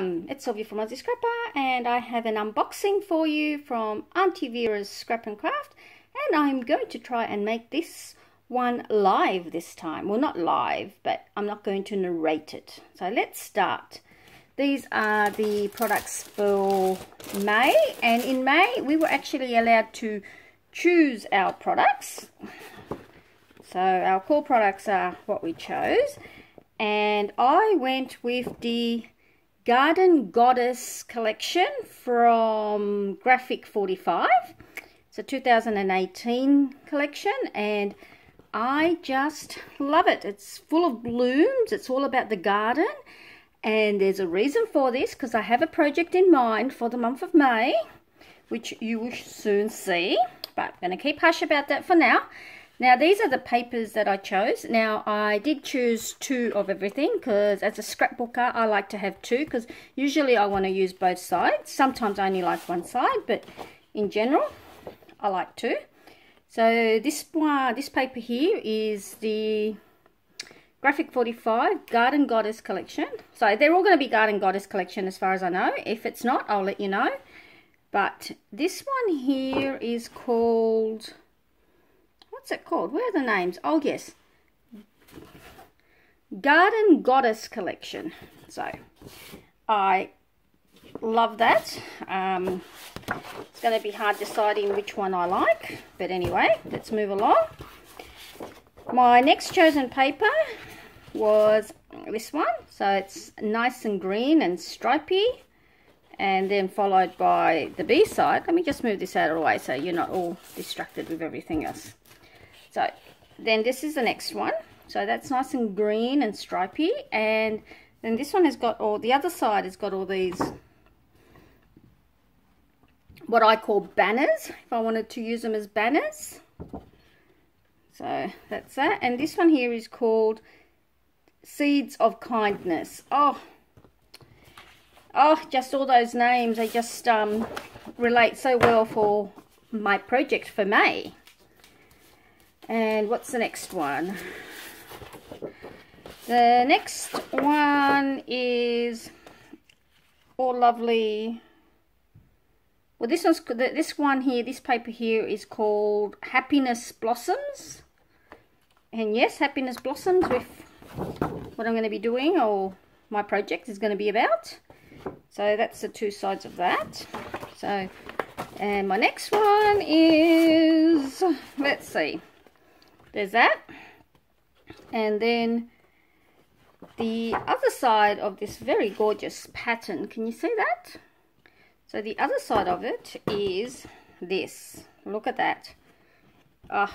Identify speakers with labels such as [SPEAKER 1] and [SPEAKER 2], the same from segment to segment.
[SPEAKER 1] welcome! It's Sylvia from Aussie Scrapper and I have an unboxing for you from Aunty Vera's Scrap and Craft and I'm going to try and make this one live this time. Well, not live, but I'm not going to narrate it. So let's start. These are the products for May and in May we were actually allowed to choose our products. So our core products are what we chose and I went with the Garden Goddess collection from Graphic 45. It's a 2018 collection and I just love it. It's full of blooms. It's all about the garden and there's a reason for this because I have a project in mind for the month of May which you will soon see but I'm going to keep hush about that for now. Now these are the papers that I chose. Now I did choose two of everything because as a scrapbooker I like to have two because usually I want to use both sides. Sometimes I only like one side but in general I like two. So this one, this paper here is the Graphic 45 Garden Goddess collection. So they're all going to be Garden Goddess collection as far as I know. If it's not I'll let you know. But this one here is called what's it called? Where are the names? Oh, yes. Garden Goddess Collection. So, I love that. Um, it's going to be hard deciding which one I like. But anyway, let's move along. My next chosen paper was this one. So it's nice and green and stripy. And then followed by the B side. Let me just move this out of the way so you're not all distracted with everything else. So then this is the next one. So that's nice and green and stripy. And then this one has got all, the other side has got all these, what I call banners, if I wanted to use them as banners. So that's that. And this one here is called Seeds of Kindness. Oh, oh, just all those names, they just um, relate so well for my project for May. And what's the next one? The next one is all lovely. Well, this one's this one here. This paper here is called Happiness Blossoms. And yes, Happiness Blossoms with what I'm going to be doing or my project is going to be about. So that's the two sides of that. So, and my next one is, let's see there's that. And then the other side of this very gorgeous pattern can you see that? So the other side of it is this. Look at that. Oh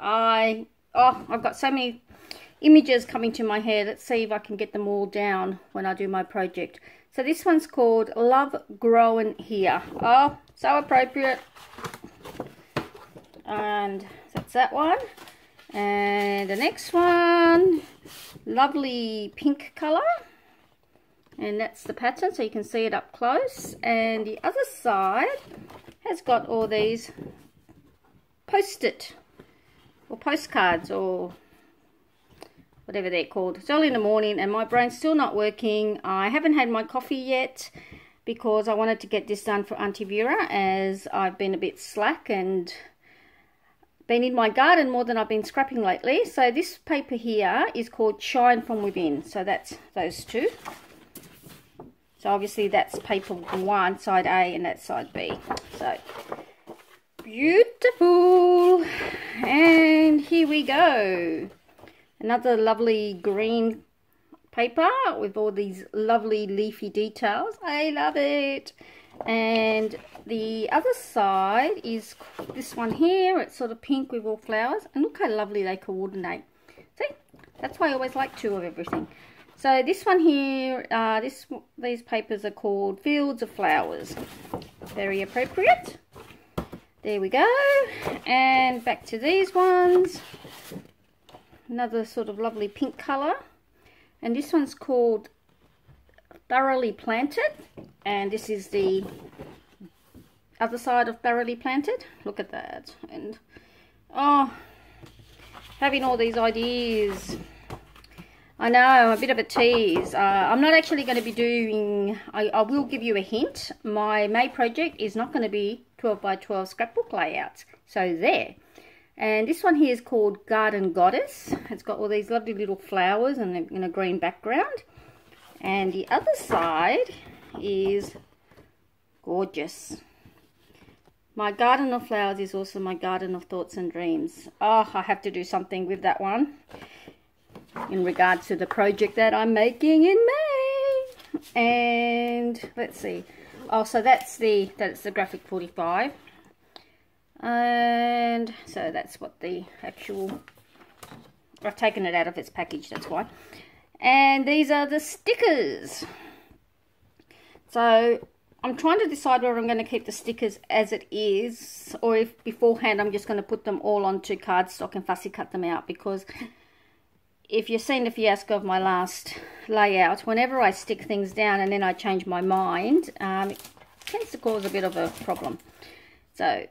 [SPEAKER 1] i oh i've got so many images coming to my head. Let's see if i can get them all down when i do my project. So this one's called love growing here. Oh so appropriate. And that's that one and the next one lovely pink color and that's the pattern so you can see it up close. And the other side has got all these post-it or postcards or whatever they're called. It's early in the morning and my brain's still not working. I haven't had my coffee yet because I wanted to get this done for Aunty Vera as I've been a bit slack and been in my garden more than I've been scrapping lately. So this paper here is called Shine From Within. So that's those two. So obviously that's paper one, side A, and that's side B. So beautiful. And here we go. Another lovely green paper with all these lovely leafy details. I love it and the other side is this one here. It's sort of pink with all flowers. And look how lovely they coordinate. See? That's why I always like two of everything. So this one here uh, this these papers are called fields of flowers. Very appropriate. There we go. And back to these ones. Another sort of lovely pink color and this one's called thoroughly planted and this is the other side of thoroughly planted look at that and oh having all these ideas I know, a bit of a tease. Uh, I'm not actually going to be doing, I, I, will give you a hint. My May project is not going to be 12 by 12 scrapbook layouts. So there. And this one here is called Garden Goddess. It's got all these lovely little flowers and in a green background. And the other side is gorgeous. My Garden of Flowers is also my Garden of Thoughts and Dreams. Oh, I have to do something with that one in regards to the project that I'm making in May. And let's see. Oh, so that's the that's the graphic 45. And so that's what the actual I've taken it out of its package, that's why. And these are the stickers. So I'm trying to decide whether I'm going to keep the stickers as it is or if beforehand I'm just going to put them all onto cardstock and fussy cut them out because if you've seen the fiasco of my last layout, whenever I stick things down and then I change my mind, um, it tends to cause a bit of a problem. So,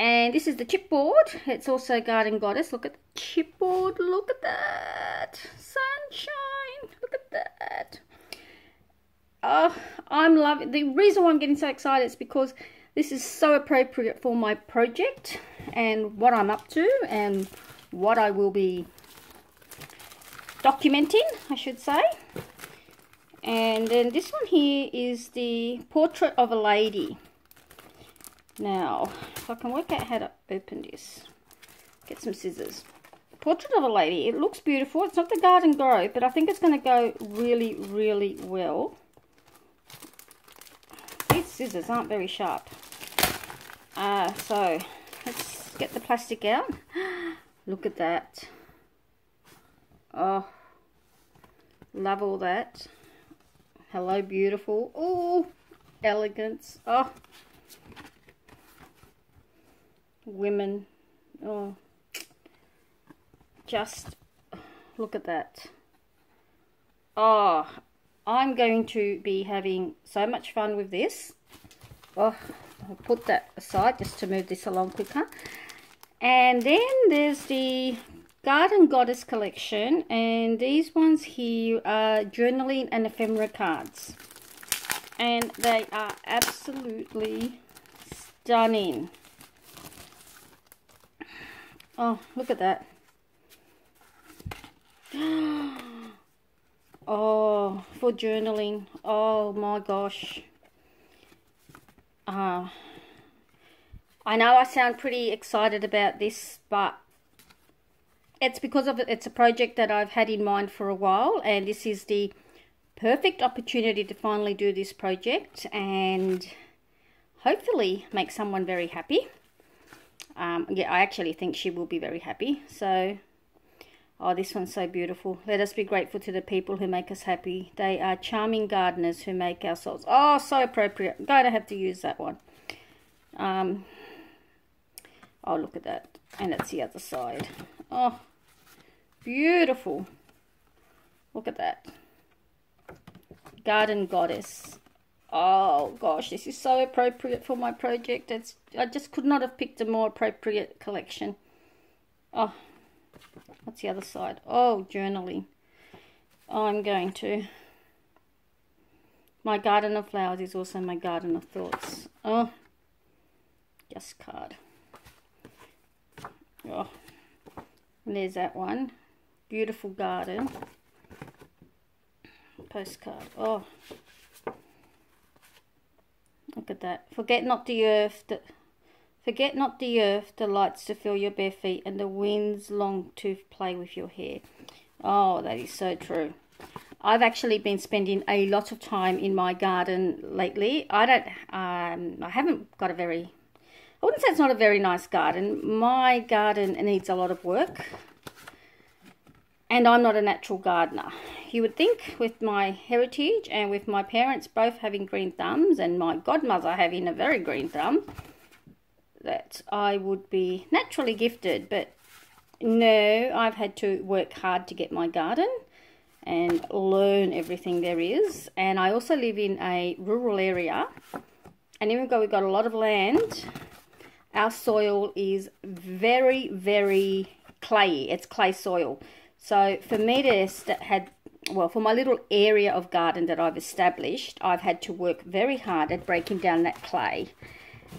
[SPEAKER 1] and this is the chipboard. It's also Garden Goddess. Look at the chipboard. Look at that. Sunshine. Look at that. Oh, I'm loving The reason why I'm getting so excited is because this is so appropriate for my project and what I'm up to and what I will be documenting, I should say. And then this one here is the portrait of a lady. Now, if I can work out how to open this, get some scissors. Portrait of a lady. It looks beautiful. It's not the Garden Grove, but I think it's going to go really, really well. These scissors aren't very sharp. Uh, so, let's get the plastic out. Look at that. Oh, love all that. Hello, beautiful. Oh, elegance. Oh, women. Oh, just look at that. Oh, I'm going to be having so much fun with this. Oh, I'll put that aside just to move this along quicker. And then there's the Garden Goddess collection and these ones here are journaling and ephemera cards and they are absolutely stunning oh look at that. Oh for journaling. Oh my gosh. Uh, I know I sound pretty excited about this but it's because of it's a project that I've had in mind for a while and this is the perfect opportunity to finally do this project and hopefully make someone very happy. Um, yeah, I actually think she will be very happy. So, oh, this one's so beautiful. Let us be grateful to the people who make us happy. They are charming gardeners who make our souls. Oh, so appropriate. I'm going to have to use that one. Um, oh, look at that. And it's the other side. Oh, Beautiful. Look at that. Garden Goddess. Oh gosh, this is so appropriate for my project. It's I just could not have picked a more appropriate collection. Oh, what's the other side? Oh, journaling. I'm going to. My garden of flowers is also my garden of thoughts. Oh, just card. Oh, there's that one beautiful garden postcard oh look at that forget not the earth that forget not the earth delights to feel your bare feet and the winds long to play with your hair oh that is so true I've actually been spending a lot of time in my garden lately. I don't, um, I haven't got a very, I wouldn't say it's not a very nice garden. My garden needs a lot of work and I'm not a natural gardener. You would think with my heritage and with my parents both having green thumbs and my godmother having a very green thumb that I would be naturally gifted, but no, I've had to work hard to get my garden and learn everything there is. And I also live in a rural area, and even though we've got a lot of land, our soil is very, very clayey. It's clay soil. So for me to had well, for my little area of garden that I've established, I've had to work very hard at breaking down that clay.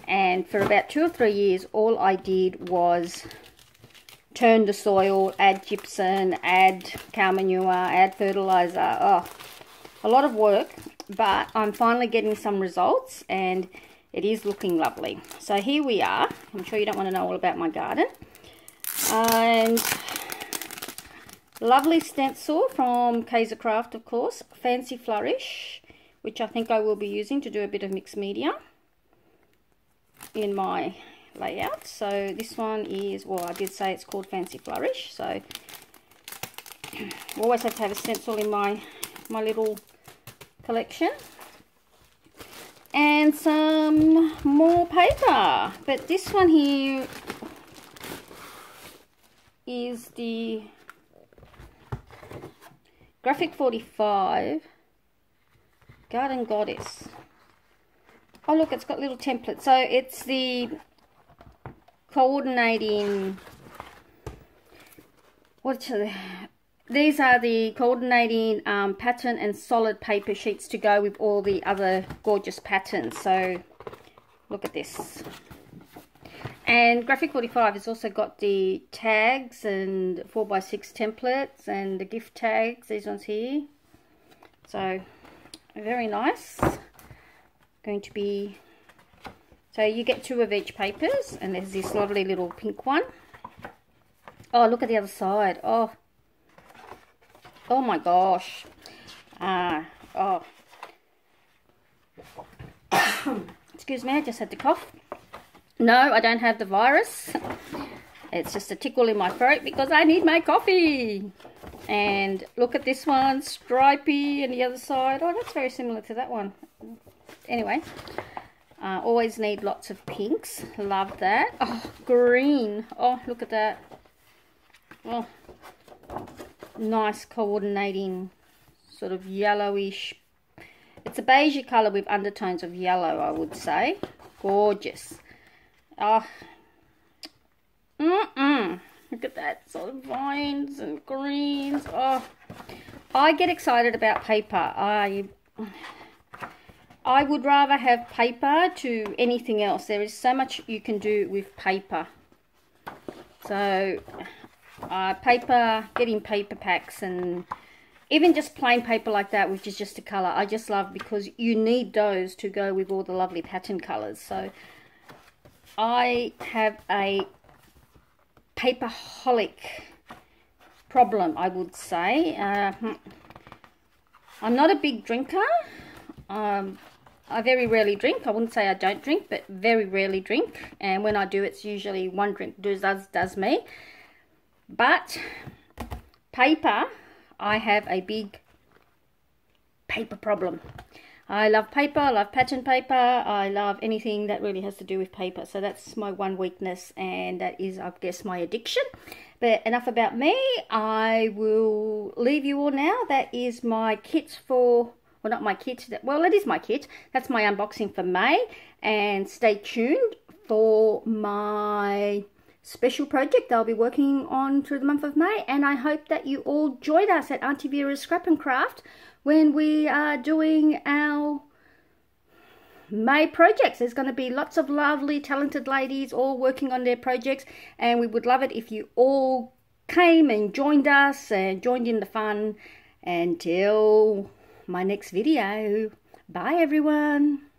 [SPEAKER 1] And for about two or three years, all I did was turn the soil, add gypsum, add cow manure, add fertilizer. Oh, a lot of work, but I'm finally getting some results and it is looking lovely. So here we are. I'm sure you don't want to know all about my garden. And lovely stencil from Kaisercraft, of course. Fancy Flourish, which I think I will be using to do a bit of mixed media in my layout. So this one is, well, I did say it's called Fancy Flourish. So always have to have a stencil in my, my little collection. And some more paper. But this one here is the Graphic 45 Garden Goddess. Oh look, it's got little templates. So it's the coordinating what's these are the coordinating um, pattern and solid paper sheets to go with all the other gorgeous patterns. So look at this. And Graphic 45 has also got the tags and 4x6 templates and the gift tags, these ones here. So very nice. Going to be so you get two of each papers, and there's this lovely little pink one. Oh, look at the other side. Oh, oh my gosh. Ah, uh, oh. Excuse me, I just had to cough. No, I don't have the virus. It's just a tickle in my throat because I need my coffee. And look at this one, stripy, and the other side. Oh, that's very similar to that one. Anyway, uh, always need lots of pinks. Love that. Oh, green. Oh, look at that. Oh, nice coordinating sort of yellowish. It's a beige colour with undertones of yellow, I would say. Gorgeous. Oh, mm-mm. Look at that sort of vines and greens. Oh, I get excited about paper. I I would rather have paper to anything else. There is so much you can do with paper. So, uh, paper, getting paper packs and even just plain paper like that, which is just a colour, I just love because you need those to go with all the lovely pattern colours. So, I have a paperholic problem, I would say. Uh. I'm not a big drinker. Um, I very rarely drink. I wouldn't say I don't drink, but very rarely drink. And when I do, it's usually one drink does, does, does me. But paper, I have a big paper problem. I love paper, I love pattern paper, I love anything that really has to do with paper. So that's my one weakness and that is, I guess, my addiction. But enough about me. I will leave you all now. That is my kits for well not my kit well it is my kit that's my unboxing for May and stay tuned for my special project I'll be working on through the month of May and I hope that you all join us at Aunty Vera's Scrap and Craft when we are doing our May projects. There's going to be lots of lovely talented ladies all working on their projects and we would love it if you all came and joined us and joined in the fun until my next video. Bye everyone.